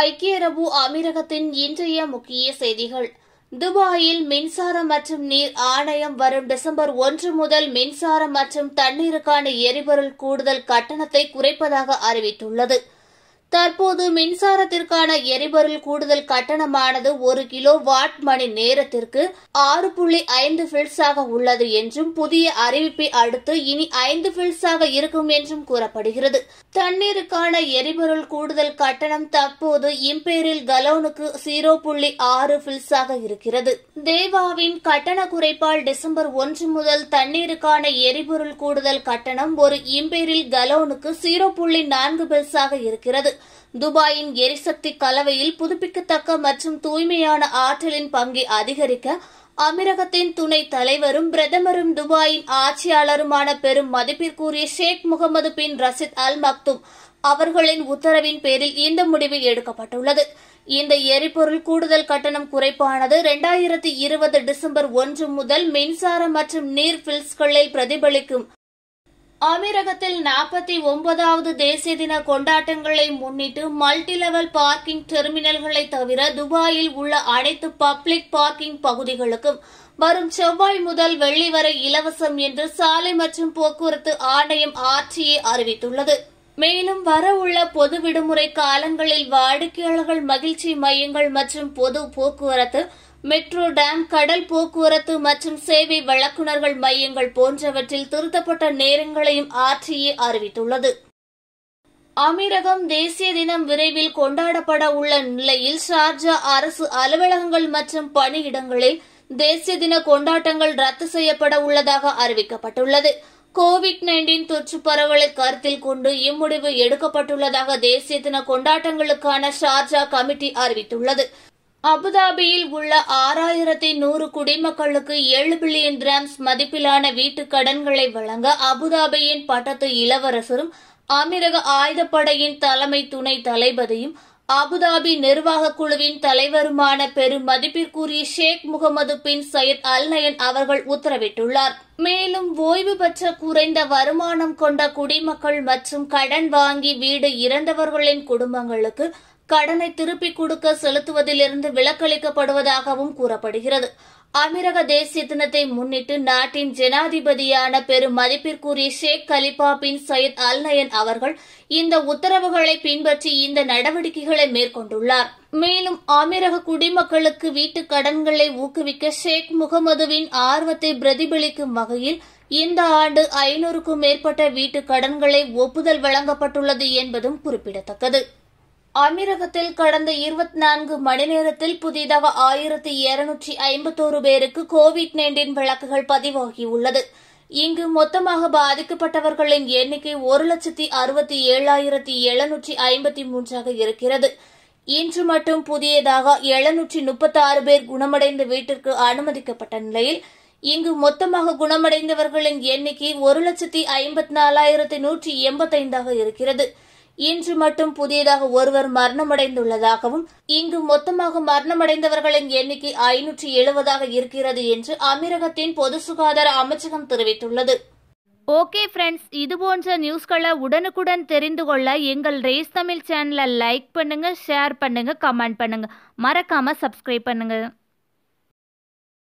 நள்ளிரவு அமீரகத்தின் இன்றைய முக்கிய செய்திகள். துபாயில் மின்சாரம் மற்றும் நீர் ஆணையம் வரும் டிசம்பர் ஒன்று முதல் மின்சாரம் மற்றும் தண்ணீருக்கான எரிபொருள் கூடுதல் கட்டணத்தை குறைப்பதாக அறிவித்துள்ளது. தற்போது மின்சாரத்திற்கான எரிபொருள் கூடுதல் கட்டணமானது ஒரு கிலோ வாட் மணி நேரத்திற்கு ஆறு புள்ளி ஐந்து பில்ஸாக உள்ளது என்றும் புதிய அறிவிப்பை அடுத்து இனி ஐந்து பில்ஸாக இருக்கும் என்றும் கூறப்படுகிறது. தண்ணீருக்கான எரிபொருள் கூடுதல் கட்டணம் தற்போது இம்பேரில் கலோனுக்கு ஜீரோ புள்ளி ஆறு பில்ஸாக இருக்கிறது. தேவாவின் கட்டண குறைப்பால் டிசம்பர் ஒன்று முதல் தண்ணீருக்கான எரிபொருள் கூடுதல் கட்டணம் ஒரு இம்பேரில் கலோனுக்கு ஜீரோ புள்ளி நான்கு பில்ஸாக இருக்கிறது. துபாயின் எரிசக்தி கலவையில் புதுப்பிக்கத்தக்க மற்றும் தூய்மையான ஆற்றலின் பங்கை அதிகரிக்க அமீரகத்தின் துணை தலைவரும் பிரதமரும் துபாயின் ஆட்சியாளருமான பெரும் மதிப்பிற்குரிய ஷேக் முகமது பின் ரசித் அல் மக்தும் அவர்களின் உத்தரவின் பேரில் இந்த முடிவு எடுக்கப்பட்டுள்ளது. இந்த எரிபொருள் கூடுதல் கட்டணம் குறைப்பானது இரண்டாயிரத்தி இருபது டிசம்பர் ஒன்று முதல் மின்சாரம் மற்றும் நீர் பில்ஸ்களில் பிரதிபலிக்கும் அமீரகத்தில் நாற்பத்தி ஒன்பதாவது தேசிய தின கொண்டாட்டங்களை முன்னிட்டு மல்டி லெவல் பார்க்கிங் டெர்மினல்களை தவிர துபாயில் உள்ள அனைத்து பப்ளிக் பார்க்கிங் பகுதிகளுக்கும் வரும் செவ்வாய் முதல் வெள்ளி வரை இலவசம் என்று சாலை மற்றும் போக்குவரத்து ஆணையம் ஆட்சியை அறிவித்துள்ளது. மேலும் வரவுள்ள பொது விடுமுறை காலங்களில் வாடிக்கையாளர்கள் மகிழ்ச்சி மையங்கள் மற்றும் பொது போக்குவரத்து மெட்ரோ டேம் கடல் போக்குவரத்து மற்றும் சேவை வழங்குநர்கள் மையங்கள் போன்றவற்றில் திருத்தப்பட்ட நேரங்களையும் ஆட்சியே அறிவித்துள்ளது. அமீரகம் தேசிய தினம் விரைவில் கொண்டாடப்பட உள்ள நிலையில் ஷார்ஜா அரசு அலுவலகங்கள் மற்றும் பணியிடங்களில் தேசிய தின கொண்டாட்டங்கள் ரத்து செய்யப்பட உள்ளதாக அறிவிக்கப்பட்டுள்ளது. கோவிட் நைன்டீன் தொற்று பரவலை கருத்தில் கொண்டு இம்முடிவு எடுக்கப்பட்டுள்ளதாக தேசிய தின கொண்டாட்டங்களுக்கான ஷார்ஜா கமிட்டி அறிவித்துள்ளது. அபுதாபியில் உள்ள ஆறாயிரத்தி நூறு குடிமக்களுக்கு ஏழு பில்லியன் கிராம்ஸ் மதிப்பிலான வீட்டுக் கடன்களை வழங்க அபுதாபியின் பட்டத்து இளவரசரும் அமீரக ஆயுதப்படையின் தலைமை துணை தளபதியும் அபுதாபி நிர்வாக குழுவின் தலைவருமான பெரும் மதிப்பிற்குரிய Sheikh Mohammed bin Zayed Al Nahyan அவர்கள் உத்தரவிட்டுள்ளார். மேலும் ஓய்வு பெற்ற குறைந்த வருமானம் கொண்ட குடிமக்கள் மற்றும் கடன் வாங்கி வீடு இறந்தவர்களின் குடும்பங்களுக்கு கடனை திருப்பிக் கொடுக்க செலுத்துவதிலிருந்து விலக்களிக்கப்படுவதாகவும் கூறப்படுகிறது. அமீரக தேசிய தினத்தை முன்னிட்டு நாட்டின் ஜனாதிபதியான பெரும் மதிப்பிற்குரிய Sheikh Khalifa bin Zayed Al Nahyan அவர்கள் இந்த உத்தரவுகளை பின்பற்றி இந்த நடவடிக்கைகளை மேற்கொண்டுள்ளார். மேலும் அமீரக குடிமக்களுக்கு வீட்டுக் கடன்களை ஊக்குவிக்க ஷேக் முகமதுவின் ஆர்வத்தை பிரதிபலிக்கும் வகையில் இந்த ஆண்டு ஐநூறுக்கும் மேற்பட்ட வீட்டுக் கடன்களை ஒப்புதல் வழங்கப்பட்டுள்ளது என்பதும் குறிப்பிடத்தக்கது. அமீரகத்தில் கடந்த இருபத்தி நான்கு மணி நேரத்தில் புதிதாக ஆயிரத்தி இருநூற்றி ஐம்பத்தோரு பேருக்கு கோவிட் நைன்டீன் விளக்குகள் பதிவாகியுள்ளது. இங்கு மொத்தமாக பாதிக்கப்பட்டவர்களின் எண்ணிக்கை ஒரு லட்சத்தி அறுபத்தி ஏழாயிரத்தி எழுநூற்றி ஐம்பத்தி மூன்றாக இருக்கிறது. இன்று மட்டும் புதியதாக எழுநூற்றி முப்பத்தி ஆறு பேர் குணமடைந்த வீட்டிற்கு அனுமதிக்கப்பட்ட நிலையில் இங்கு மொத்தமாக குணமடைந்தவர்களின் எண்ணிக்கை ஒரு லட்சத்தி ஐம்பத்தி நாலாயிரத்தி நூற்றி எண்பத்தைந்தாக இருக்கிறது. இன்று மட்டும் புதியதாக ஒருவர் மரணமடைந்துள்ளதாகவும் இங்கு மொத்தமாக மரணமடைந்தவர்களின் எண்ணிக்கை ஐநூற்றி எழுபதாக இருக்கிறது என்று அமீரகத்தின் பொது சுகாதார அமைச்சகம் தெரிவித்துள்ளது. ஓகே ஃப்ரெண்ட்ஸ் இது போன்ற நியூஸ்களை உடனுக்குடன் தெரிந்து கொள்ள எங்கள் ரேஸ் தமிழ் சேனலை லைக் பண்ணுங்க ஷேர் பண்ணுங்க கமெண்ட் பண்ணுங்க. மறக்காம சப்ஸ்கிரைப் பண்ணுங்க.